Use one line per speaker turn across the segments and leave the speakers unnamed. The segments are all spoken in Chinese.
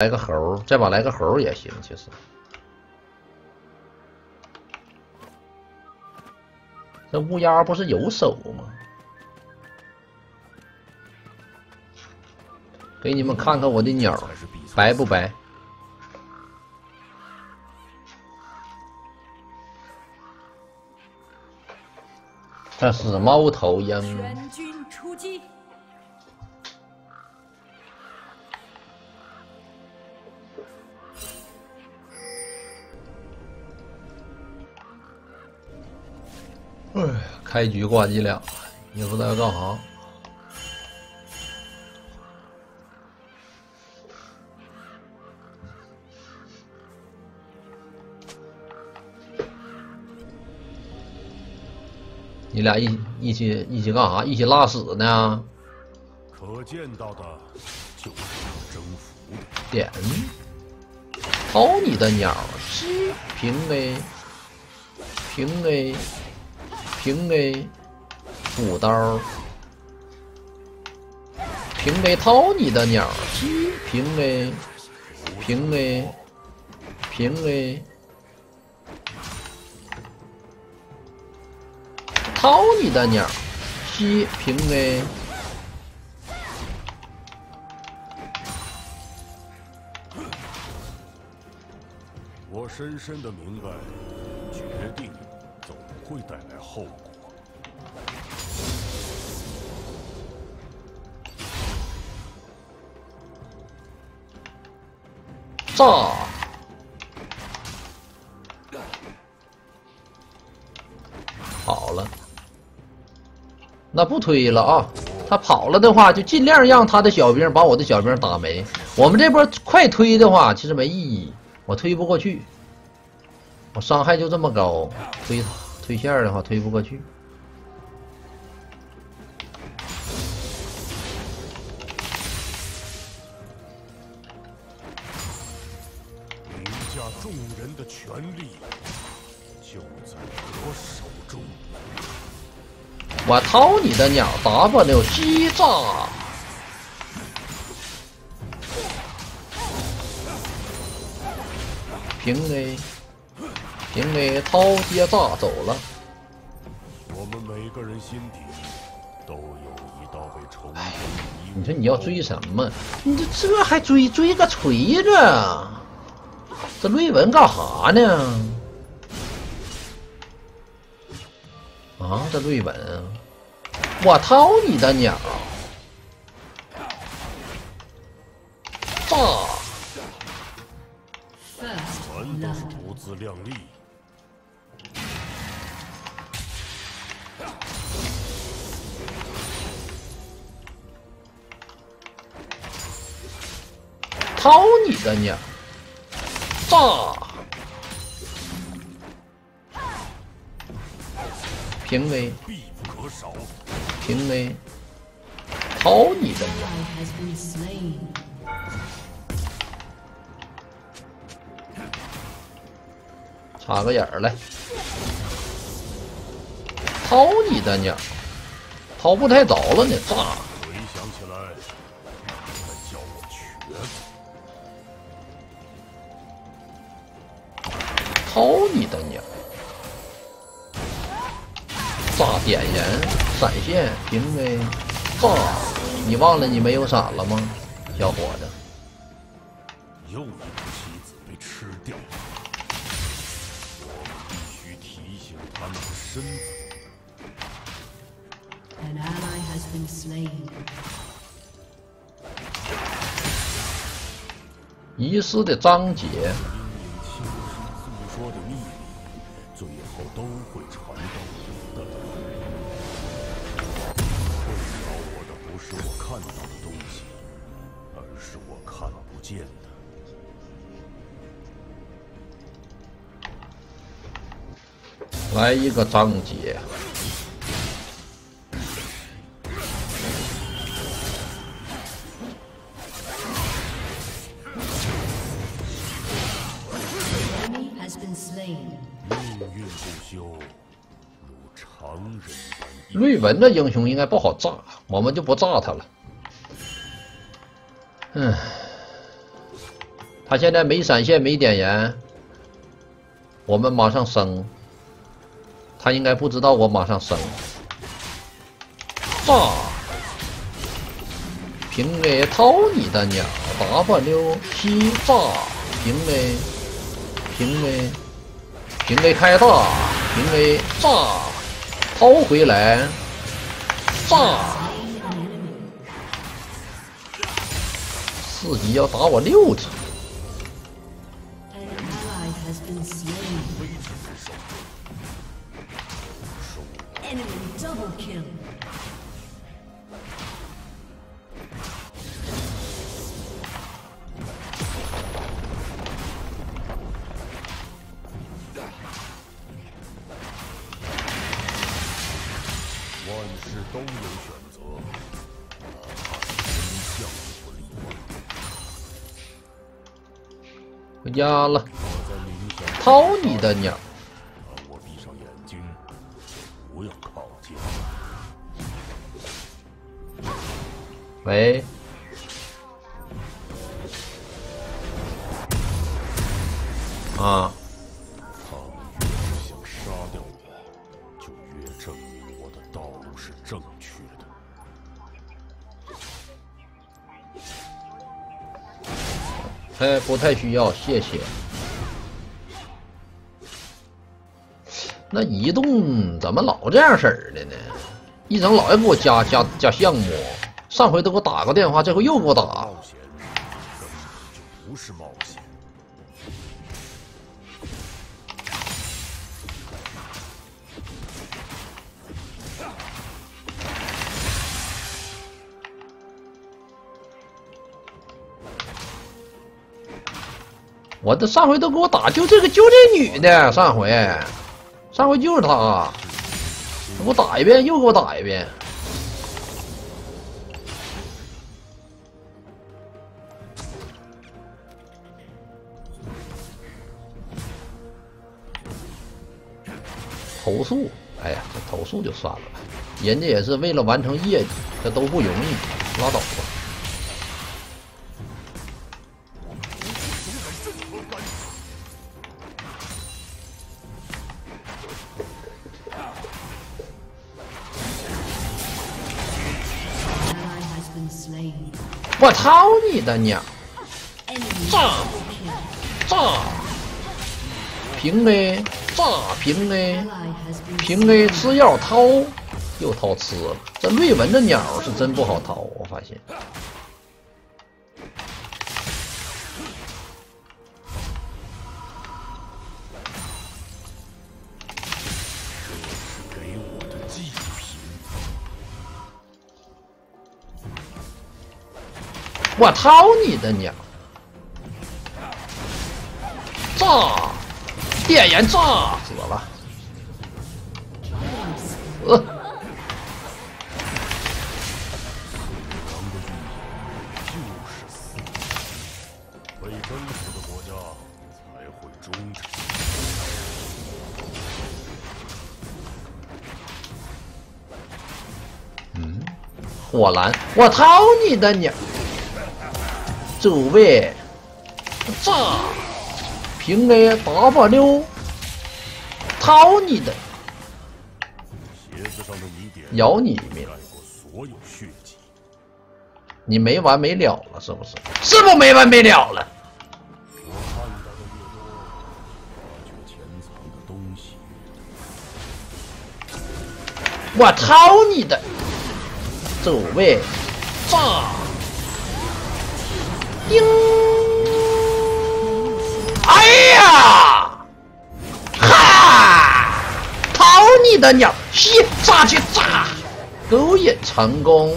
来个猴，再把来个猴也行，其实。这乌鸦不是有手吗？给你们看看我的鸟，白不白？这是猫头鹰。
全军出击！
开局挂机了，也不知道要干啥。你俩一一起一起干啥？一起拉屎呢？
可见到的就是征服的。
点，掏你的鸟！是平 A，平 A，平 A，补刀，平 A 掏你的鸟！西平 A，平 A，平 A，掏你的鸟！西平 A。
我深深的明白，会带来后果。
炸！好了，那不推了啊！他跑了的话，就尽量让他的小兵把我的小兵打没。我们这波快推的话，其实没意义，我推不过去，我伤害就这么高，推他推线的话推不过去。
凌驾众人的权利就在我手中。
我掏你的鸟！W 击炸！平 A，平 A 掏接炸走了。
我们每个人心底都有一道被重重遗
你说你要追什么？你这这还追追个锤子？这瑞文干哈呢？啊，这瑞文，我掏你的鸟！炸！
全都是不自量力。
掏你的鸟！炸！平 A，
必不可少。
平 A，掏你的鸟！插个眼儿来，掏你的鸟！掏不太着了呢，炸！
回想起来，该叫我瘸子。
掏你的娘！炸点燃，闪现，平 A，炸！你忘了你没有闪了吗，小伙子？
又一个棋子被吃掉，我必须提醒他们的身份。
An ally has been slain.
遗失的章节，
都会传到我的耳里。困扰我的不是我看到的东西，而是我看不见的。
来一个章节。瑞文的英雄应该不好炸，我们就不炸他了。嗯，他现在没闪现，没点燃，我们马上升。他应该不知道我马上升。炸！平 A 掏你的鸟！W 劈炸！平 A，平 A，平 A 开大！平 A 炸！掏回来！炸！四级要打我六级。压了，
我在冥想，
掏你的鸟！
我闭上眼睛，不要靠近。
喂，啊，
他们越是想杀掉我，就越证明我的道路是正确的。
哎，不太需要，谢谢。那移动怎么老这样式儿的呢？一整老爱给我加加加项目，上回都给我打个电话，这回又给我打
冒。险不是冒险。
我这上回都给我打，就这个就这女的，上回，上回就是她，给我打一遍，又给我打一遍。投诉，哎呀，这投诉就算了吧，人家也是为了完成业绩，这都不容易，拉倒吧。我操你的娘！炸炸！平 A 炸平 A 平 A 吃药掏，又掏吃了。这瑞文的鸟是真不好掏，我发现。
我
操你的鸟！炸！电源炸死了。呃，
狼的预言就是死。为征服的国家才会忠诚。
嗯火蓝，我操你的鸟！走位，炸！平 A W，掏你的，
鞋子上的泥点
咬你一命
盖！过所有血迹。
你没完没了了，是不是？是不没完没了了？
我看到的越多，发掘潜藏的东西越多。
我操你的！走位，炸！叮！哎呀！哈！操你的鸟！吸炸去炸！勾引成功！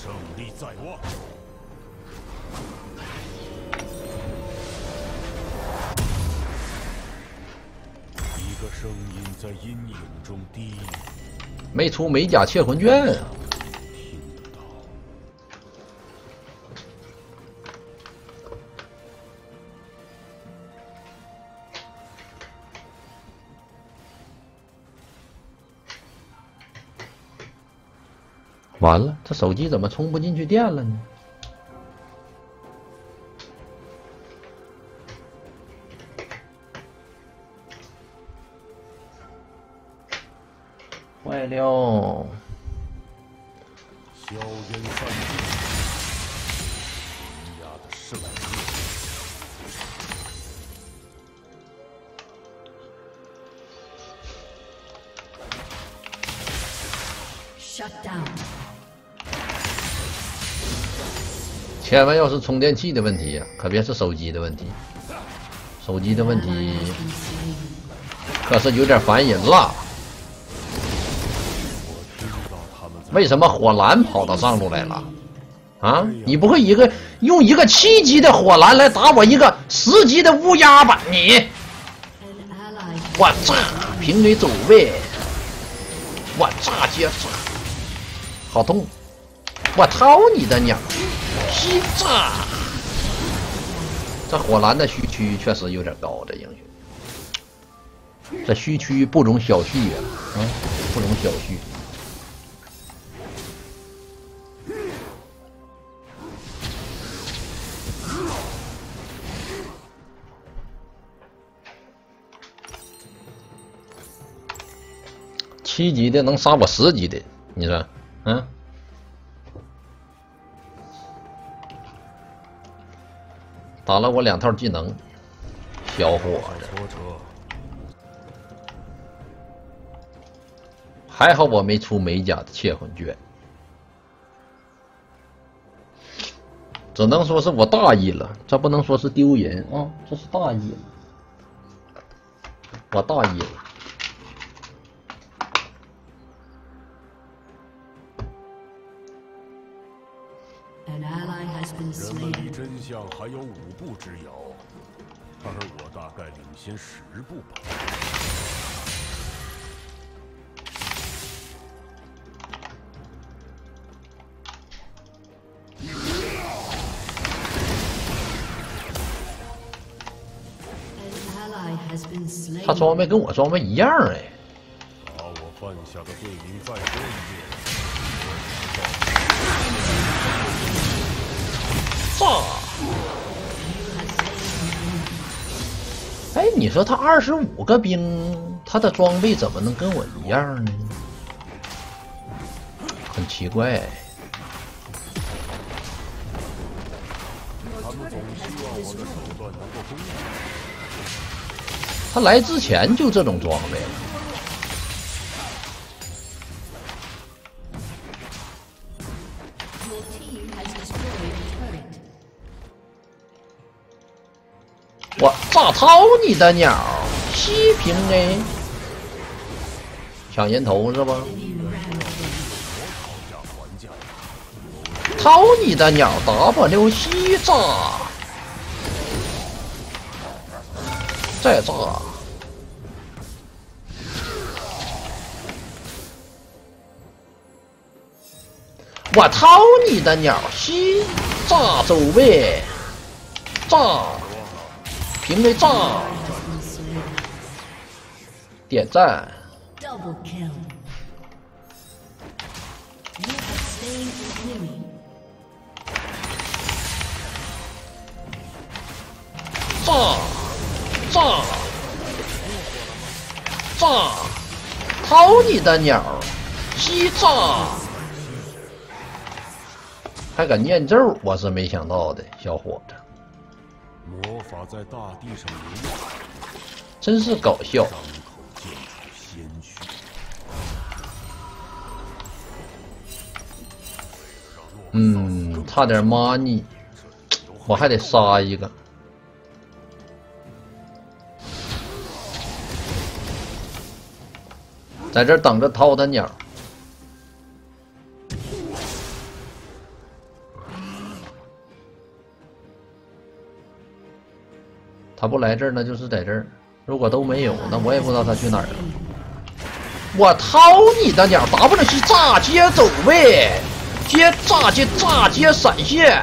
胜利在望。一个声音在阴影中低语，
没出美甲窃魂卷啊！完了这手机怎么充不进去电了呢？坏了
硝烟散
去
千万要是充电器的问题、可别是手机的问题。手机的问题可是有点烦人了。为什么火蓝跑到上路来了？啊，你不会一个用一个七级的火蓝来打我一个十级的乌鸦吧？你，我炸平给走位，我炸接炸，好痛！我掏你的鸟，西炸！这火蓝的虚区确实有点高，这英雄，这虚区不容小觑啊！啊，不容小觑。七级的能杀我十级的，你说，嗯？打了我两套技能，小伙子，还好我没出美甲的窃魂卷，只能说是我大意了，这不能说是丢人啊，这是大意了，我大意了。
离
slain.
真相还有五步之遥，而我大概领先十步吧。
他装备跟我装备一样哎，
把我犯下的罪名再说一遍。
炸！哎，你说他二十五个兵，他的装备怎么能跟我一样呢？很奇怪。
他。
来之前就这种装备了。掏你的鸟，西平 A，！抢人头是吧？掏你的鸟，W 西炸，再炸。我掏你的鸟，西炸走位，炸，因为炸。点赞。炸炸。炸，掏你的鸟，鸡炸。还敢念咒，我是没想到的，小伙子。
魔法在大地上流淌，
真是搞笑。嗯，差点 money，我还得杀一个。在这等着掏他鸟。他不来这儿，那就是在这儿。如果都没有，那我也不知道他去哪儿了。我掏你的鸟，W 是炸接走位，接炸接炸接闪现。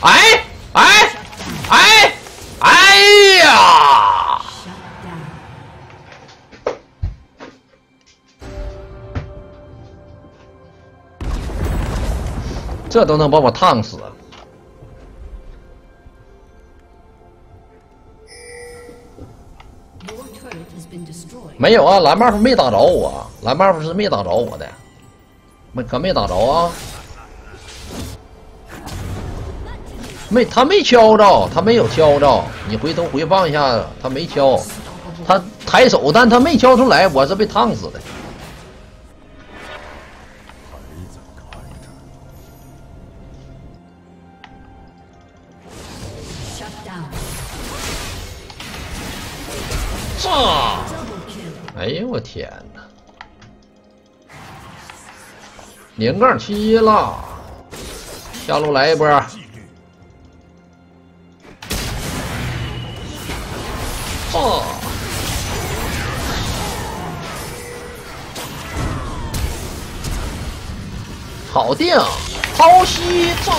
哎哎哎哎呀！这都能把我烫死。
Your
没有啊，蓝 buff 没打着我，蓝 buff 是没打着我的，没可没打着啊。没，他没敲着，他没有敲着。你回头回放一下，他没敲，他抬手，但他没敲出来，我是被烫死的。哎呦我天哪！零杠七了，下路来一波。炸！好定，抛西炸，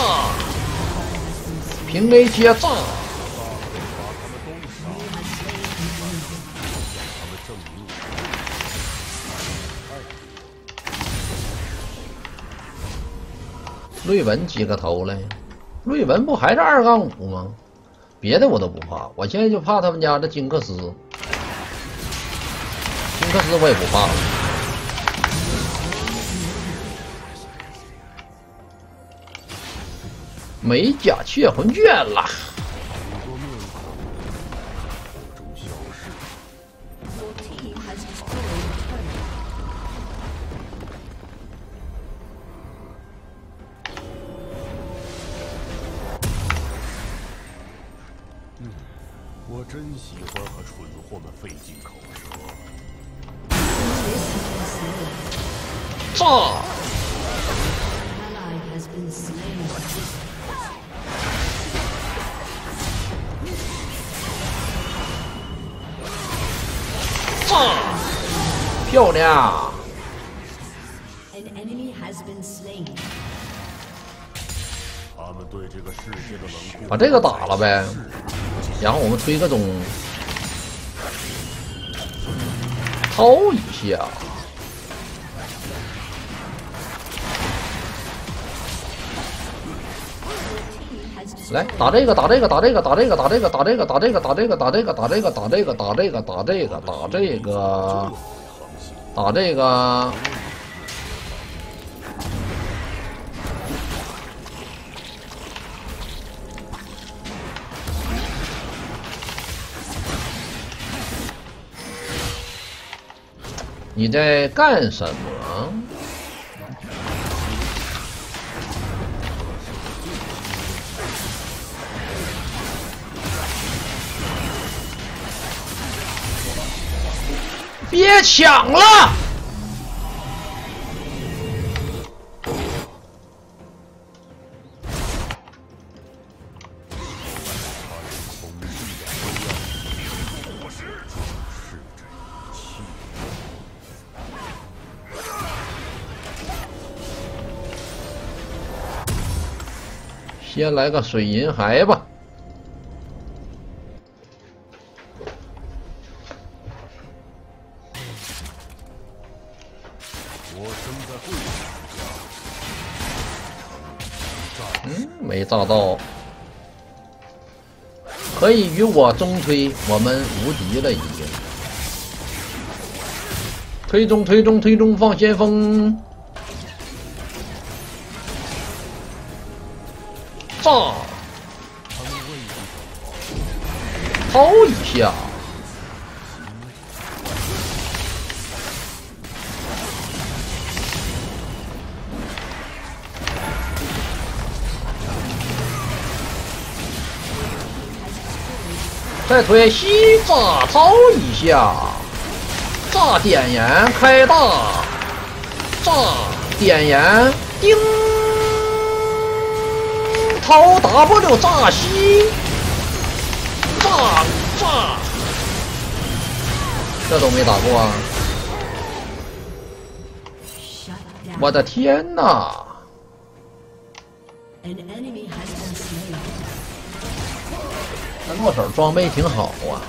平 A 接炸。瑞文几个头了？瑞文不还是二杠五吗？别的我都不怕，我现在就怕他们家的金克斯。金克斯我也不怕了。美甲雀魂卷了，
对这个世界的冷酷，
把这个打了呗，然后我们推个中，掏一下。来打这个，打这个，打这个，打这个，打这个，打这个，打这个，打这个，打这个，打这个，打这个，打这个，打这个，打这个，打这个。你在干什么？别抢了！先来个水银骸吧。
我生在贵族
嗯，没炸到，可以与我中推，我们无敌了已经。推中推中推中放先锋，炸！掏一下，再推西炸掏一下，炸点燃开大，炸点燃叮，超 w 炸西炸炸这都没打过啊。我的天
呐
那诺手装备挺好啊。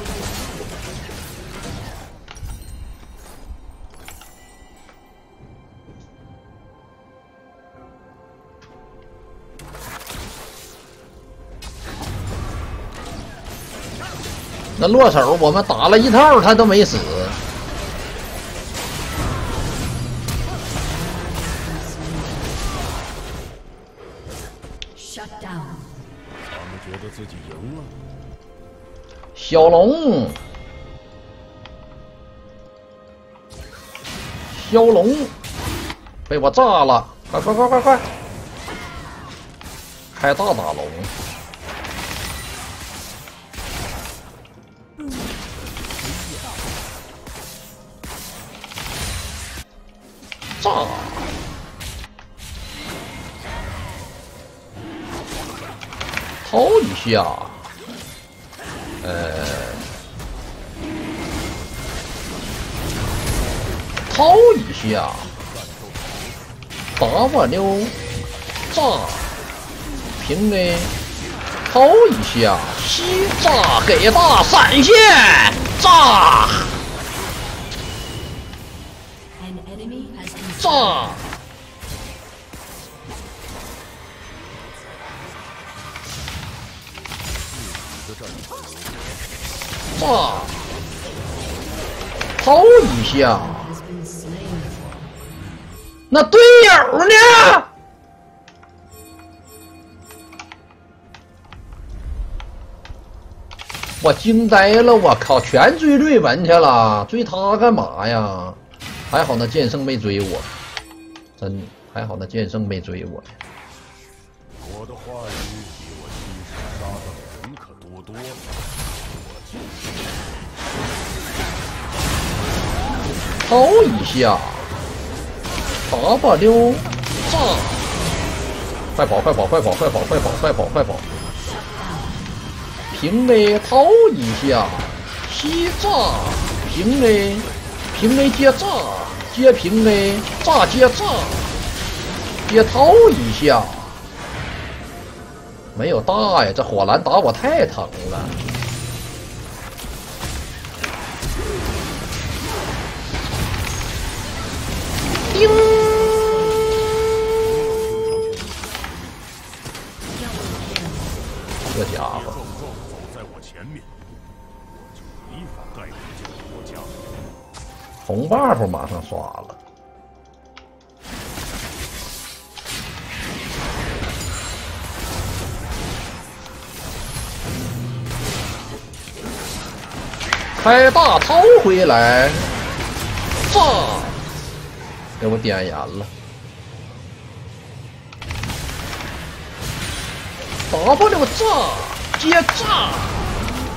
那落手，我们打了一套他都没死。
他们觉得自己赢了。
小龙。小龙被我炸了，快快快快快。开大打龙。下，呃，掏一下，W 炸，平 A，掏一下，西炸给大闪现，炸炸，炸，掏一下。那队友呢？我惊呆了！我靠，全追瑞文去了，追他干嘛呀？还好那剑圣没追我，真还好那剑圣没追我。
我的话语比我亲手杀的人可多多了。
掏一下，W 炸，快跑快跑快跑快跑快跑快跑快跑！平 A 掏一下，吸炸，平 A，平 A 接炸，接平 A，炸接炸，接掏一下，没有大呀，这火蓝打我太疼了。叮！这家伙，
壮壮走在我前面，我就没法带领这个国家。
红 buff 马上刷了。开大掏回来，炸！给我点燃了。W 炸，接炸，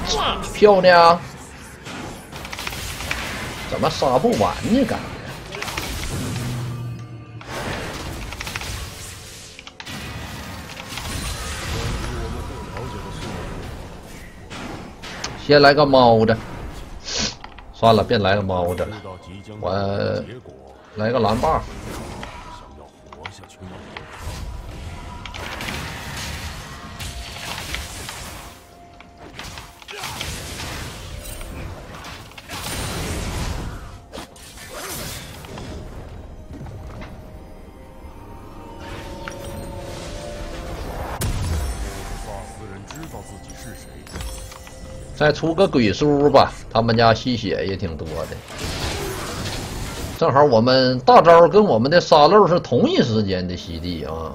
炸，漂亮！怎么杀不完呢？感觉。先来个猫的，算了，别来个猫的了，我
来，
个蓝 buff。
想要活下去吗？法斯人知道自己是谁，
再出个鬼叔吧，他们家吸血也挺多的。正好我们大招跟我们的沙漏是同一时间的吸地啊，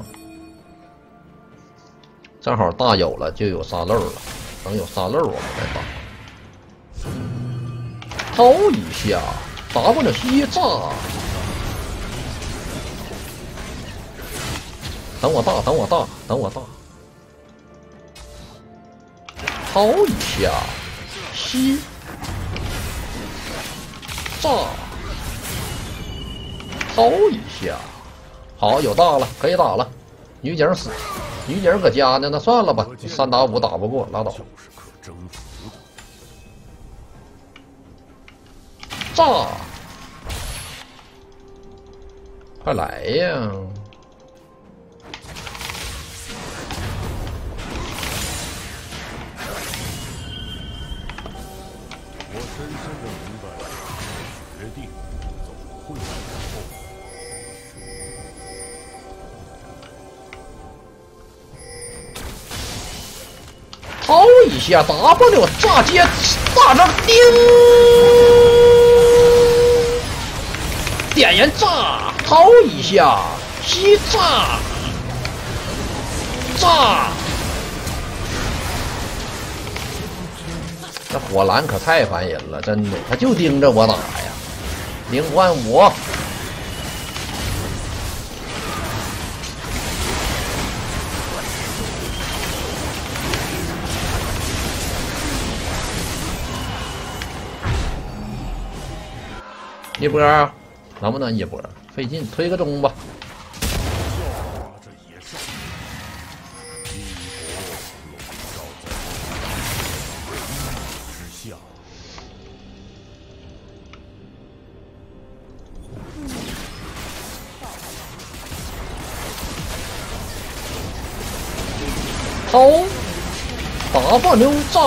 正好大有了就有沙漏了，等有沙漏我们再打。掏一下，W 吸炸，等我大，等我大，等我大。掏一下，吸，炸，掏一下，好，有大了，可以打了。女警死，女警搁家呢，那算了吧，三打五打不过，拉倒。炸，快来呀！
我深深的
掏一下 W 炸！接大招叮，点燃炸，掏一下吸炸，炸！这火蓝可太烦人了，真的，他就盯着我打呀！零换五，一波能不能一波？费劲，推个中吧。
这也是一国笼罩在之下。
掏，打爆牛炸！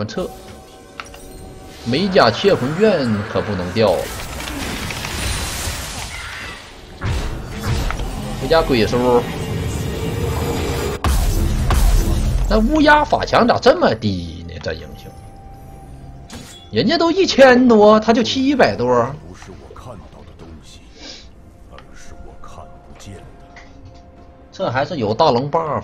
们撤。美甲窃魂卷可不能掉了。这家鬼叔，那乌鸦法强咋这么低呢？这英雄，人家都一千多，他就七百多。
不是我看到的东西，而是我看不见的。
这还是有大龙 buff。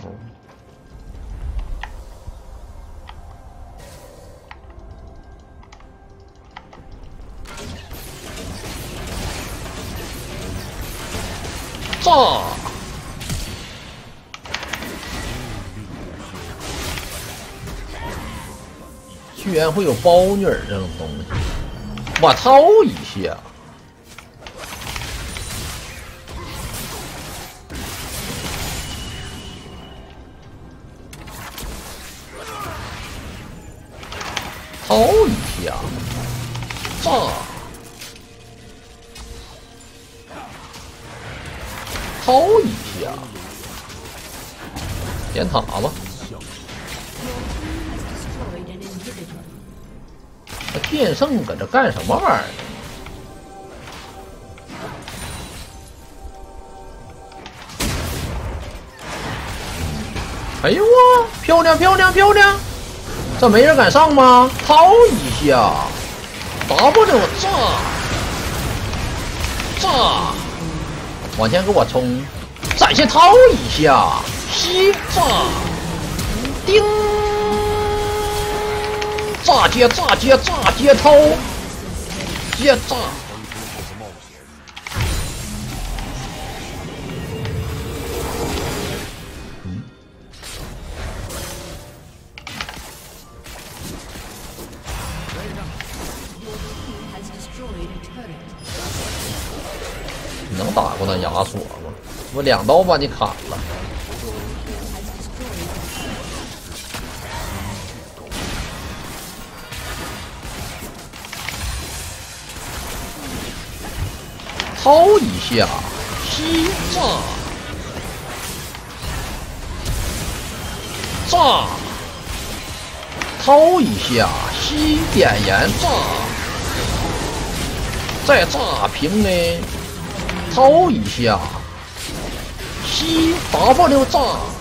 炸！居然会有包女儿这种东西，我掏一下。掏一下，炸！掏一下，点塔吧。那剑圣搁这干什么玩意儿？哎呦啊，漂亮漂亮漂亮！这没人敢上吗？掏一下，W 炸炸，往前给我冲！闪现掏一下，吸炸，叮！炸接炸接炸接掏，接炸打过那亚索吗？我两刀把你砍了。掏一下，吸炸，炸，掏一下，吸点燃炸，再炸平呢，掏一下，吸 W 炸。